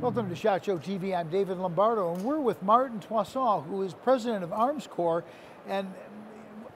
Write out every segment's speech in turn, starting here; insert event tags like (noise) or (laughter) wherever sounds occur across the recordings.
Welcome to SHOT Show TV. I'm David Lombardo, and we're with Martin Tuason, who is president of Armscor. And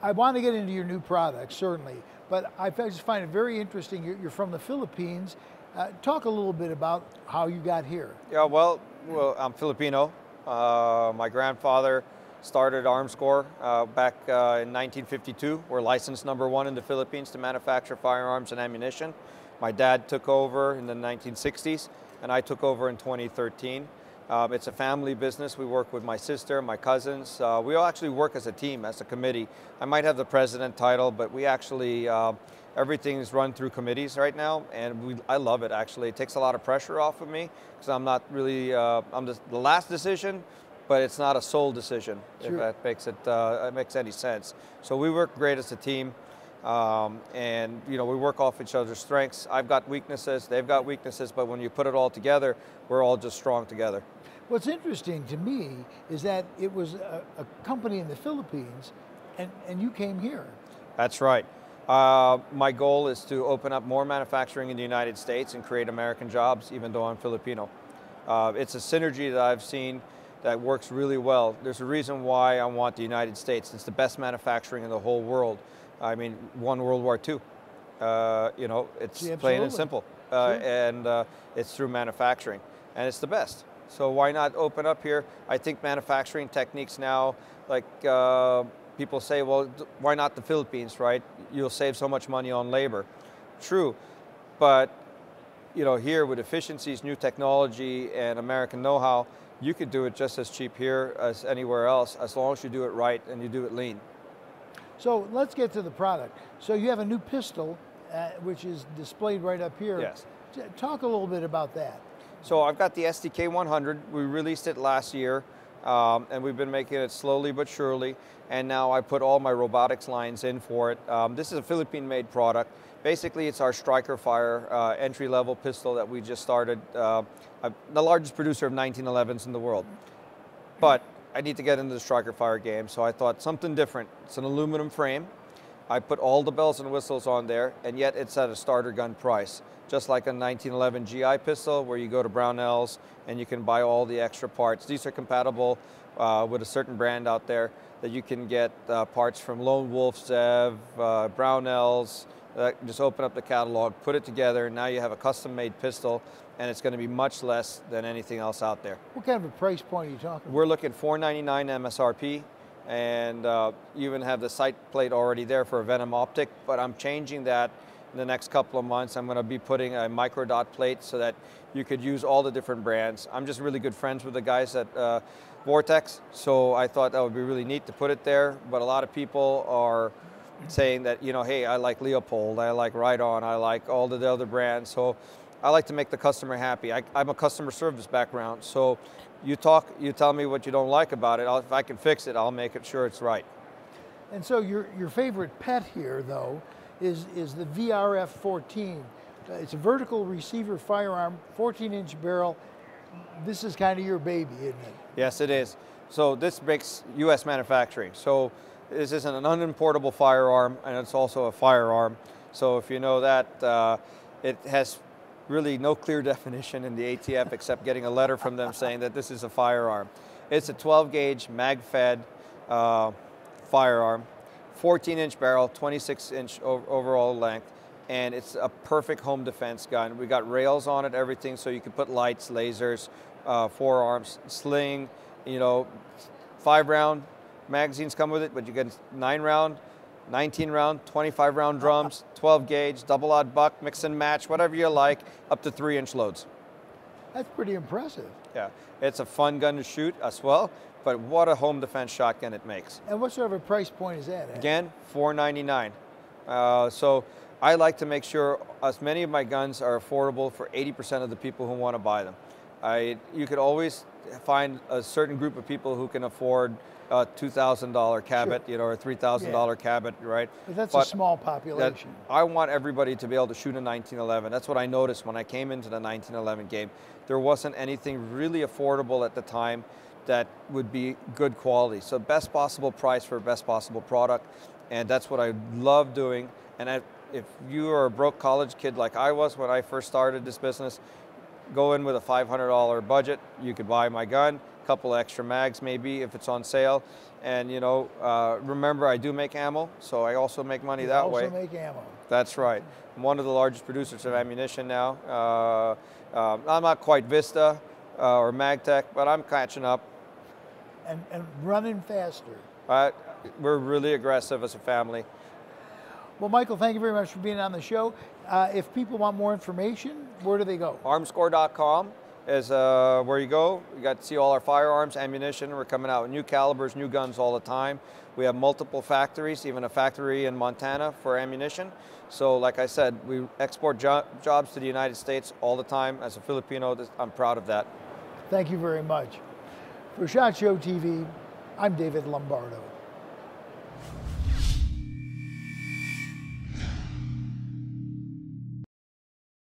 I want to get into your new product, certainly, but I just find it very interesting. You're, from the Philippines. Uh, talk a little bit about how you got here. Yeah, well, well I'm Filipino. Uh, my grandfather started Armscor uh, back uh, in 1952. We're licensed number one in the Philippines to manufacture firearms and ammunition. My dad took over in the 1960s, and I took over in 2013. Um, it's a family business. We work with my sister, my cousins. Uh, we all actually work as a team, as a committee. I might have the president title, but we actually, uh, everything's run through committees right now, and we, I love it actually. It takes a lot of pressure off of me, because I'm not really, uh, I'm the, the last decision, but it's not a sole decision, sure. if that makes it, uh, it makes any sense. So we work great as a team. Um, and you know we work off each other's strengths. I've got weaknesses, they've got weaknesses, but when you put it all together, we're all just strong together. What's interesting to me is that it was a, a company in the Philippines, and, and you came here. That's right. Uh, my goal is to open up more manufacturing in the United States and create American jobs, even though I'm Filipino. Uh, it's a synergy that I've seen that works really well. There's a reason why I want the United States. It's the best manufacturing in the whole world. I mean, won World War II. Uh, you know, it's yeah, plain and simple. Uh, sure. And uh, it's through manufacturing. And it's the best. So why not open up here? I think manufacturing techniques now, like uh, people say, well, why not the Philippines, right? You'll save so much money on labor. True, but you know, here with efficiencies, new technology, and American know-how, you could do it just as cheap here as anywhere else, as long as you do it right and you do it lean. So let's get to the product. So you have a new pistol, uh, which is displayed right up here. Yes. Talk a little bit about that. So I've got the STK 100. We released it last year. Um, and we've been making it slowly but surely. And now I put all my robotics lines in for it. Um, this is a Philippine-made product. Basically, it's our Striker Fire uh, entry-level pistol that we just started. Uh, the largest producer of 1911s in the world. But I need to get into the Striker Fire game, so I thought something different. It's an aluminum frame. I put all the bells and whistles on there, and yet it's at a starter gun price. Just like a 1911 GI pistol, where you go to Brownells and you can buy all the extra parts. These are compatible uh, with a certain brand out there that you can get uh, parts from Lone Wolf, Zev, uh, Brownells. Uh, just open up the catalog, put it together, and now you have a custom-made pistol, and it's going to be much less than anything else out there. What kind of a price point are you talking? We're looking 499 MSRP and uh, you even have the sight plate already there for a Venom optic, but I'm changing that in the next couple of months. I'm going to be putting a micro dot plate so that you could use all the different brands. I'm just really good friends with the guys at uh, Vortex, so I thought that would be really neat to put it there, but a lot of people are saying that, you know, hey, I like Leupold, I like Riton, I like all the other brands, so I like to make the customer happy. I, am a customer service background, so you talk, you tell me what you don't like about it. I'll, if I can fix it, I'll make it sure it's right. And so your, your favorite pet here, though, is, is the VRF-14. Uh, it's a vertical receiver firearm, 14-inch barrel. This is kind of your baby, isn't it? Yes, it is. So this makes U.S. manufacturing. So this isn't an unimportable firearm, and it's also a firearm. So if you know that, uh, it has really no clear (laughs) definition in the ATF except getting a letter from them saying that this is a firearm. It's a 12 gauge mag fed uh, firearm, 14 inch barrel, 26 inch overall length, and it's a perfect home defense gun. We got rails on it, everything, so you can put lights, lasers, uh, forearms, sling, you know, five round magazines come with it, but you get nine round, 19 round, 25 round drums, 12 gauge, double aught buck, mix and match, whatever you like, up to three inch loads. That's pretty impressive. Yeah, it's a fun gun to shoot as well, but what a home defense shotgun it makes. And what sort of a price point is that? At? Again, 499. Uh, so I like to make sure as many of my guns are affordable for 80% of the people who want to buy them. I, you could always find a certain group of people who can afford a $2,000 Cabot, sure. you know, or a $3,000 yeah. Cabot, right? But that's but a small population. I want everybody to be able to shoot a 1911. That's what I noticed when I came into the 1911 game. There wasn't anything really affordable at the time that would be good quality. So best possible price for best possible product. And that's what I love doing. And I, if you are a broke college kid like I was when I first started this business, go in with a $500 budget. You could buy my gun, a couple extra mags maybe if it's on sale. And you know, uh, remember I do make ammo, so I also make money You that also way. make ammo. That's right. I'm one of the largest producers of ammunition now. Uh, um, I'm not quite Vista uh, or Magtech, but I'm catching up. And, and running faster. Uh, we're really aggressive as a family. Well, Michael, thank you very much for being on the show. Uh, if people want more information, where do they go? Armscor.com is uh, where you go. You got to see all our firearms, ammunition. We're coming out with new calibers, new guns all the time. We have multiple factories, even a factory in Montana for ammunition. So, like I said, we export jo- jobs to the United States all the time. As a Filipino, I'm proud of that. Thank you very much. For SHOT Show TV, I'm David Lombardo.